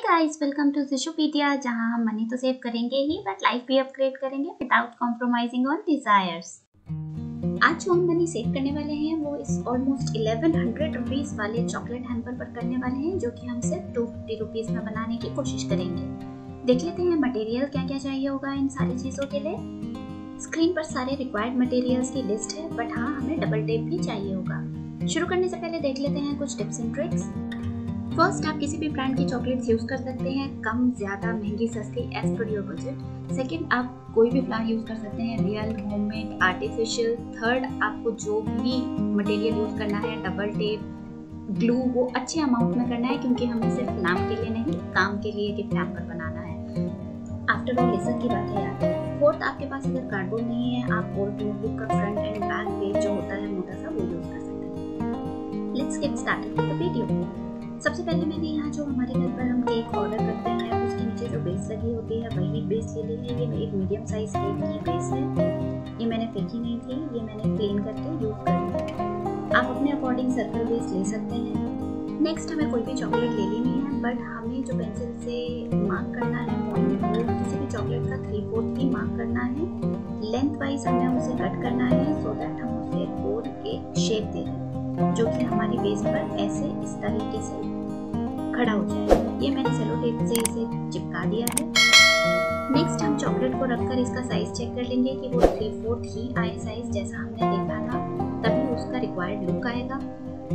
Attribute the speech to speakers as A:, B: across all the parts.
A: Guys welcome to जिशुपीडिया जहाँ हम money तो सेव करेंगे ही बट लाइफ भी अपग्रेड करेंगे विदाउट कॉम्प्रोमाइजिंग ऑन डिजायर्स आज जो हम मनी सेव करने वाले हैं, वो इस ऑलमोस्ट 1100 रुपीस वाले चॉकलेट हैम्पर पर करने वाले हैं, जो कि हम सिर्फ़ टू फिफ्टी रुपीज़ में बनाने की कोशिश करेंगे। देख लेते हैं मटेरियल क्या क्या चाहिए होगा इन सारी चीज़ों के लिए। स्क्रीन पर सारे रिक्वायर्ड मटेरियल्स की लिस्ट है बट हाँ हमें डबल टेप भी चाहिए होगा। शुरू करने से पहले देख लेते हैं कुछ टिप्स एंड ट्रिक्स फ़र्स्ट आप किसी भी ब्रांड की चॉकलेट्स यूज़ कर सकते हैं। कम, ज़्यादा, महँगी, सस्ती as per your budget second आप कोई भी फ्लावर यूज़ कर सकते हैं। रियल होममेड आर्टिफिशियल थर्ड आपको जो भी मटेरियल यूज़ करना है डबल टेप ग्लू वो अच्छे अमाउंट में करना है, क्योंकि हमें सिर्फ़ नाम के लिए नहीं, काम के लिए गिफ्ट हैम्पर बनाना है। आफ्टर ऑल लेसन की बात है यार। फोर्थ आपके पास अगर कार्डबोर्ड नहीं है, आप ओल्ड नोटबुक का फ्रंट एंड बैक पेज जो होता है, मोटा सा, वो यूज़ कर सकते हैं। Let's get started with the video सबसे पहले मैंने यहाँ जो हमारे घर पर हम केक ऑर्डर करते हैं, उसके नीचे जो बेस लगी होती है, वही बेस ले ली है। ये एक मीडियम साइज़ केक की बेस है। ये मैंने फेंकी नहीं थी, ये मैंने क्लीन करके यूज़ कर ली आप अपने अकॉर्डिंग सर्कल बेस ले सकते हैं। नेक्स्ट हमें कोई भी चॉकलेट ले लेनी है बट हमें जो पेंसिल से मार्क करना है किसी भी चॉकलेट का थ्री फोर्थ ही मार्क करना है। लेंथ वाइज हमें उसे कट करना है सो दैट हम उसे गोल के शेप दे दें। जो कि हमारी बेस पर ऐसे इस तरीके से खड़ा हो जाए। ये मैंने सेलो टेप से इसे चिपका दिया है। नेक्स्ट हम चॉकलेट को रखकर इसका साइज़ चेक कर लेंगे कि वो थ्री फोर्थ ही आए साइज़ जैसा हमने देखा था, तभी उसका रिक्वायर्ड लुक आएगा।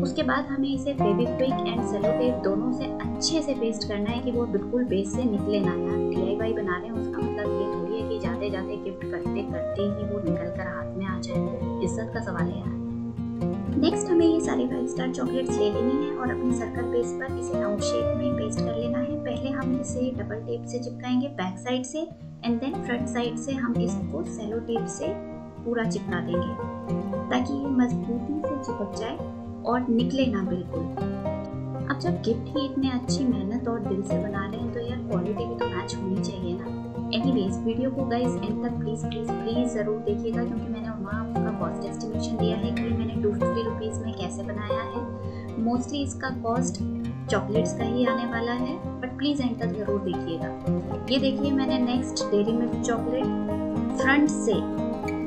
A: उसके बाद हमें इसे फेविक्विक एंड सेलो टेप दोनों से अच्छे से पेस्ट करना है कि वो बिल्कुल बेस से निकले ना यार। डी बना रहे हैं, उसका मतलब ये थोड़ी है कि जाते जाते गिफ्ट करते करते ही वो निकल कर हाथ में आ जाए। इज़्ज़त का सवाल है यार। नेक्स्ट हमें ये सारी फाइव स्टार चॉकलेट्स ले लेनी है और अपने सर्कल बेस पर इसे राउंड शेप में पेस्ट कर लेना है। पहले हम इसे डबल टेप से चिपकाएँगे बैक साइड से एंड देन फ्रंट साइड से हम इसको सेलो टेप से पूरा चिपका देंगे ताकि ये मजबूती से चिपक जाए और निकले ना बिल्कुल। अब जब गिफ्ट ही इतने अच्छी मेहनत और दिल से बना रहे हैं तो यार क्वालिटी भी तो मैच होनी चाहिए ना। एनीवेज वीडियो को गाइस एंड तक प्लीज़ प्लीज़ प्लीज़ ज़रूर देखिएगा क्योंकि मैंने वहाँ कॉस्ट एस्टिमेशन दिया है कि मैंने टू फिफ्टी रुपीज़ में कैसे बनाया है। मोस्टली इसका कॉस्ट चॉकलेट्स का ही आने वाला है बट प्लीज़ एंड तक ज़रूर देखिएगा। ये देखिए, मैंने next Dairy Milk chocolate front से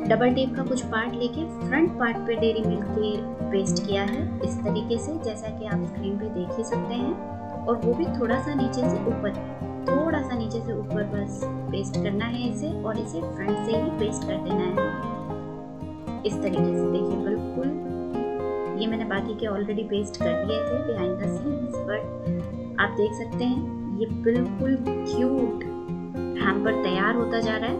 A: डबल टेप का कुछ पार्ट लेके फ्रंट पार्ट पे डेरी मिल्क के पेस्ट किया है इस तरीके से, जैसा कि आप स्क्रीन पे देख ही सकते हैं। और वो भी थोड़ा सा नीचे से ऊपर, थोड़ा सा नीचे से ऊपर बस पेस्ट करना है इसे और इसे फ्रंट से ही पेस्ट कर देना है। इस तरीके से देखिए, बिल्कुल। ये मैंने बाकी के ऑलरेडी पेस्ट कर दिए थे बिहाइंड द सीन्स बट आप देख सकते हैं, ये बिल्कुल क्यूट हैम्पर तैयार होता जा रहा है।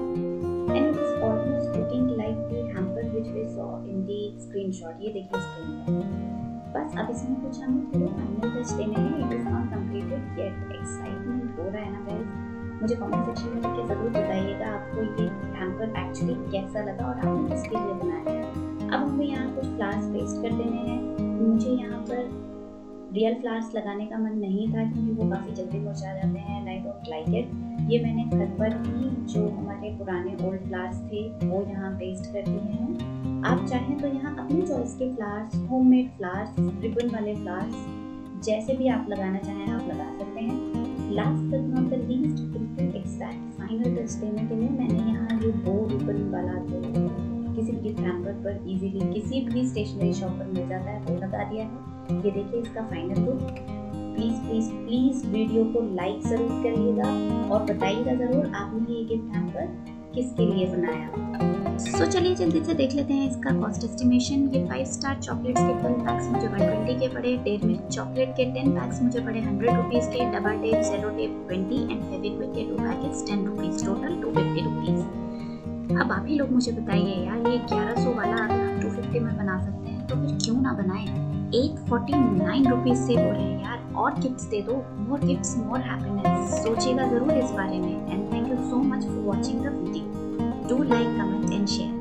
A: And it is almost looking like the hamper which we saw in the screenshot ये देखिए स्क्रीन बस अब इसमें कुछ हमें थोड़े फाइनल टच देने हैं। It is not completed yet excitement हो रहा है ना गाइस मुझे कमेंट सेक्शन में लिख के ज़रूर बताइएगा आपको ये हैम्पर एक्चुअली कैसा लगा और आपने रियल फ्लावर्स लगाने का मन नहीं था क्योंकि वो काफ़ी जल्दी मुरझा जाते हैं and I don't like it ये मैंने घर पर ही जो हमारे पुराने ओल्ड फ्लावर्स थे, वो यहाँ पेस्ट कर दिए हैं। आप चाहें तो यहाँ अपनी चॉइस के फ्लावर्स होममेड फ्लावर्स रिबन वाले फ्लावर्स जैसे भी आप लगाना चाहें, आप लगा सकते हैं। Last but not the least बिल्कुल फाइनल टच देने के लिए मैंने यहाँ ये बो रिबन वाला जो किसी भी हैम्पर पर इजीली किसी भी स्टेशनरी शॉप पर मिल जाता है वो लगा दिया है। ये देखिए इसका final look please please please video को लाइक ज़रूर करिएगा और बताइएगा ज़रूर आपने ये गिफ्ट हैम्पर किसके लिए बनाया। सो so, चलिए जल्दी से देख लेते हैं इसका कॉस्ट एस्टिमेशन ये फाइव स्टार चॉकलेट्स के फुल पैक्स मुझे वन ट्वेंटी के पड़े। डेढ़ मिल्क चॉकलेट के टेन पैक्स मुझे पड़े हंड्रेड रुपीज़ के। Double tape zero tape twenty and Fevikwik के two packets ten rupees total two fifty rupees अब आप ही लोग मुझे बताइए यार, ये ग्यारह सौ वाला अगर हम टू फिफ्टी में बना सकते हैं तो फिर क्यों ना बनाए? एट फोर्टी नाइन रुपीज़ से बोल रहे हैं यार, और गिफ्ट्स दे दो मोर गिफ्ट्स मोर हैप्पीनेस सोचिएगा ज़रूर इस बारे में and thank you so much for watching the video do like comment and share